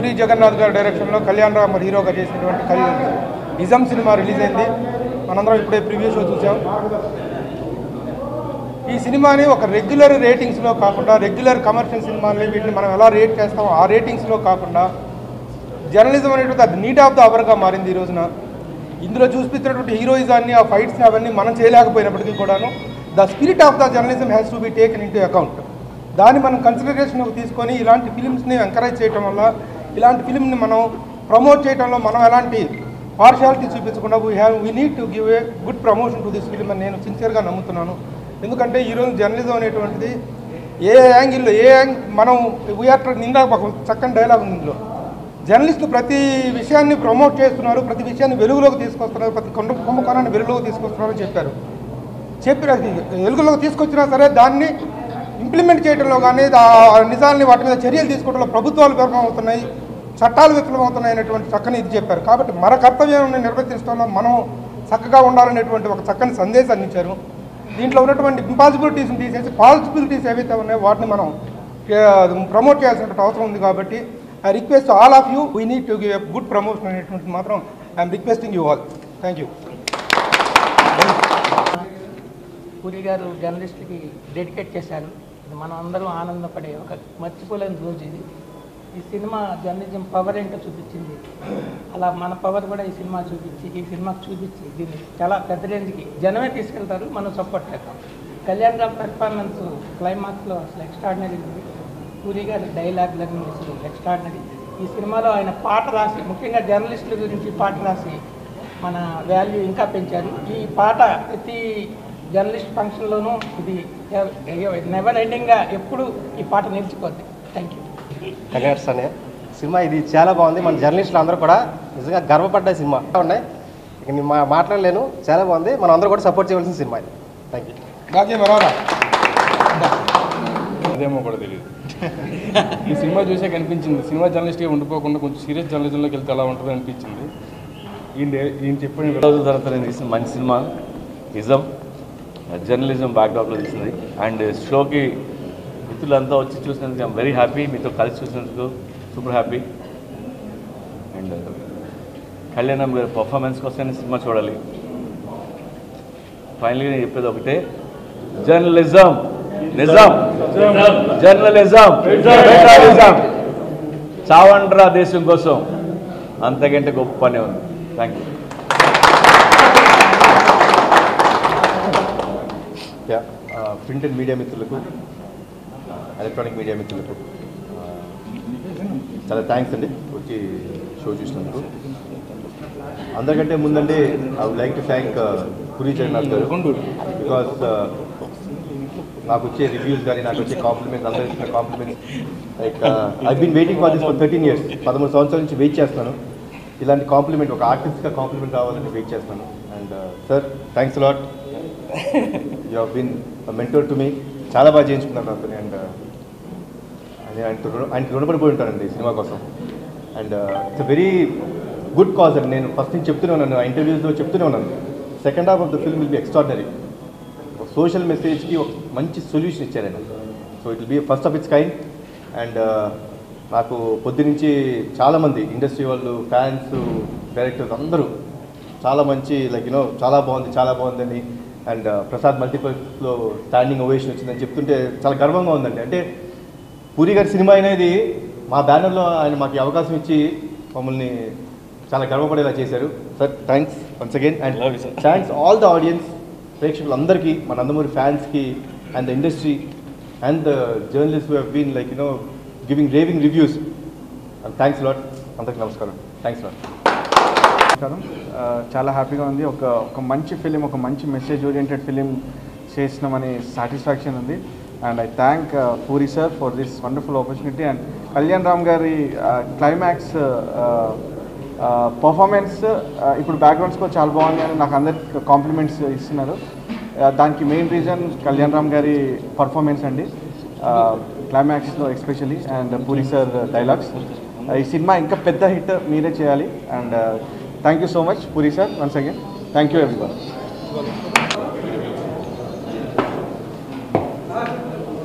పూరి జగన్నాథ్ గారి డైరెక్షన్లో కళ్యాణ్ రామ్ హీరోగా చేసినటువంటి కళ్యాణ్ నిజం సినిమా రిలీజ్ అయింది. మనందరం ఇప్పుడే ప్రివ్యూ షో చూసాం. ఈ సినిమాని ఒక రెగ్యులర్ రేటింగ్స్లో కాకుండా రెగ్యులర్ కమర్షియల్ సినిమాని వీటిని మనం ఎలా రేట్ చేస్తామో ఆ రేటింగ్స్లో కాకుండా జర్నలిజం అనేటువంటి అది నీట్ ఆఫ్ ద అవర్గా మారింది ఈ రోజున. ఇందులో చూపిస్తున్నటువంటి హీరోయిజాన్ని ఆ ఫైట్స్ని అవన్నీ మనం చేయలేకపోయినప్పటికీ కూడాను the spirit of the journalism has to be taken into account దాన్ని మనం కన్సిడరేషన్లోకి తీసుకొని ఇలాంటి ఫిలిమ్స్ని ఎంకరేజ్ చేయటం వల్ల ఇలాంటి ఫిలింని మనం ప్రమోట్ చేయడంలో మనం ఎలాంటి పార్షాలిటీ చూపించకుండా we have we need to give a good promotion to this film అని నేను సిన్సియర్గా నమ్ముతున్నాను. ఎందుకంటే ఈరోజు జర్నలిజం అనేటువంటిది ఏ యాంగిల్లో ఏ యాంగ్ మనం వీఆర్ నిందా ఒక చక్కని డైలాగ్ ఉంది ఇందులో. జర్నలిస్టులు ప్రతి విషయాన్ని ప్రమోట్ చేస్తున్నారు ప్రతి విషయాన్ని వెలుగులోకి తీసుకొస్తున్నారు ప్రతి కొండ కుంభకోణాన్ని వెలుగులోకి తీసుకొస్తున్నారు అని చెప్పారు. చెప్పిన వెలుగులోకి తీసుకొచ్చినా సరే దాన్ని ఇంప్లిమెంట్ చేయడంలో కానీ దా- వాటి మీద చర్యలు తీసుకోవడంలో ప్రభుత్వాలు విఫలమవుతున్నాయి చట్టాలు విఫలమవుతున్నాయి అనేటువంటి చక్కని ఇది చెప్పారు. కాబట్టి మన కర్తవ్యం నిర్వర్తించడంలో మనం చక్కగా ఉండాలనేటువంటి ఒక చక్కని సందేశాన్ని ఇచ్చారు దీంట్లో ఉన్నటువంటి ఇంపాసిబిలిటీస్ని తీసేసి పాసిబిలిటీస్ ఏవైతే ఉన్నాయో వాటిని మనం ప్రమోట్ చేయాల్సిన అవసరం ఉంది కాబట్టి I request all of you we need to give a good promotion అనేటువంటి మాత్రం I'm requesting you all thank you Puri garu జర్నలిస్ట్కి dedicate చేశారు. మనం అందరం ఆనందపడే ఒక మర్చిపోలేని రోజు ఇది. ఈ సినిమా జర్నలిజం పవర్ ఏంటో చూపించింది. అలా మన పవర్ కూడా ఈ సినిమా చూపించి ఈ సినిమాకి చూపించి దీన్ని చాలా పెద్ద రేంజ్కి జనమే తీసుకెళ్తారు మనం సపోర్ట్ చేద్దాం కళ్యాణ్ రామ్ పెర్ఫార్మెన్స్ క్లైమాక్స్లో అసలు ఎక్స్ట్రాడినరీ ఉంది. పూరి గారి డైలాగ్లన్నీ అసలు ఎక్స్ట్రాడినరీ ఈ సినిమాలో ఆయన పాట రాసి ముఖ్యంగా జర్నలిస్టుల గురించి పాట రాసి మన వాల్యూ ఇంకా పెంచారు. ఈ పాట ప్రతి జర్నలిస్ట్ ఫంక్షన్లోనూ ఇది నెవర్ ఎండింగ్గా ఎప్పుడు ఈ పాట నిలిచిపోద్ది. థ్యాంక్ యూ కంగ్రాట్స్ అనే సినిమా ఇది చాలా బాగుంది. మన జర్నలిస్టులు అందరూ కూడా నిజంగా గర్వపడ్డ సినిమా. ఉన్నాయి. ఇక నేను మా మాట్లాడలేను. చాలా బాగుంది. మనం అందరూ కూడా సపోర్ట్ చేయవలసిన సినిమా ఇది. థ్యాంక్ యూ అదేమో కూడా తెలియదు ఈ సినిమా చూసే కనిపించింది. సినిమా జర్నలిస్ట్గా ఉండిపోకుండా కొంచెం సీరియస్ జర్నలిజంలోకి వెళ్తే ఎలా ఉంటుంది అనిపించింది. ఈయన ఈయన చెప్పిన రోజుల తర్వాత నేను తీసిన మంచి సినిమా. నిజం. జర్నలిజం బ్యాక్డ్రాప్లో తీసింది అండ్ షోకి మిత్రులంతా వచ్చి చూసినందుకు ఐమ్ వెరీ హ్యాపీ మీతో కలిసి చూసినందుకు సూపర్ హ్యాపీ అండ్ కళ్యాణం గారి పర్ఫార్మెన్స్ కోసం సినిమా చూడాలి. ఫైనల్గా నేను చెప్పేది ఒకటే. జర్నలిజం నిజం జర్నలిజం ఫెడరలిజం చావండ్రా దేశం కోసం అంతకంటే గొప్ప పనే ఉంది. Thank you print and media మిత్రులకు ఎలక్ట్రానిక్ మీడియా మిత్రులకు చాలా థ్యాంక్స్ అండి వచ్చి షో చూసినందుకు. అందరికంటే ముందండి I would like to thank Puri Jagannadh garu. Because uh, నాకు వచ్చే రివ్యూస్ కానీ నాకు వచ్చే కాంప్లిమెంట్స్ అందరూ ఇచ్చిన compliments like I been waiting for this for thirteen years పదమూడు సంవత్సరాల నుంచి వెయిట్ చేస్తాను ఇలాంటి కాంప్లిమెంట్ ఒక ఆర్టిస్ట్గా కాంప్లిమెంట్ రావాలని వెయిట్ చేస్తాను and sir thanks lot you have been mentor to me చాలా బాగా చేయించుకున్నాను నాతో. అండ్ నేను ఆయన ఆయనకి రుణపడిపోయి ఉంటానండి సినిమా కోసం. And it's very good cause అండి. నేను ఫస్ట్ నుంచి చెప్తూనే ఉన్నాను. ఆ ఇంటర్వ్యూస్లో చెప్తూనే ఉన్నాను. Second half of the film will be extraordinary ఒక సోషల్ మెసేజ్కి ఒక మంచి సొల్యూషన్ ఇచ్చారండి so it will be first of its kind and నాకు పొద్దు నుంచి చాలామంది ఇండస్ట్రీ వాళ్ళు ఫ్యాన్స్ డైరెక్టర్స్ అందరూ చాలా మంచి లైక్ యూనో చాలా బాగుంది చాలా బాగుందని అండ్ ప్రసాద్ మల్టీపల్స్లో స్టాండింగ్ ఓవేషన్ వచ్చిందని చెప్తుంటే చాలా గర్వంగా ఉందండి. అంటే పూరి గారి సినిమా అనేది మా బ్యానర్లో ఆయన మాకు అవకాశం ఇచ్చి మమ్మల్ని చాలా గర్వపడేలా చేశారు. Sir thanks once again and. Thanks all the audience ప్రేక్షకులందరికీ మన నందమూరి ఫ్యాన్స్కి and the industry and the journalist have been like you know giving raving reviews and thanks lot అందరికి నమస్కారం. థ్యాంక్స్ లాట్ నమస్కారం చాలా హ్యాపీగా ఉంది. ఒక ఒక మంచి ఫిలిం ఒక మంచి మెసేజ్ ఓరియంటెడ్ ఫిలిం చేసినామని సాటిస్ఫాక్షన్ ఉంది. And I thank Puri sir for this wonderful opportunity and Kalyan Ram గారి క్లైమాక్స్ పర్ఫార్మెన్స్ ఇప్పుడు బ్యాక్గ్రౌండ్ స్కోర్ చాలా బాగుంది అని నాకు అందరికి కాంప్లిమెంట్స్ ఇస్తున్నారు. దానికి మెయిన్ రీజన్ కళ్యాణ్ రామ్ గారి పర్ఫార్మెన్స్ అండి. క్లైమాక్స్లో especially and Puri sir dialogues ఈ సినిమా ఇంకా పెద్ద హిట్ మీరే చేయాలి. And Thank you so much, Puri sir, once again. Thank you, everyone.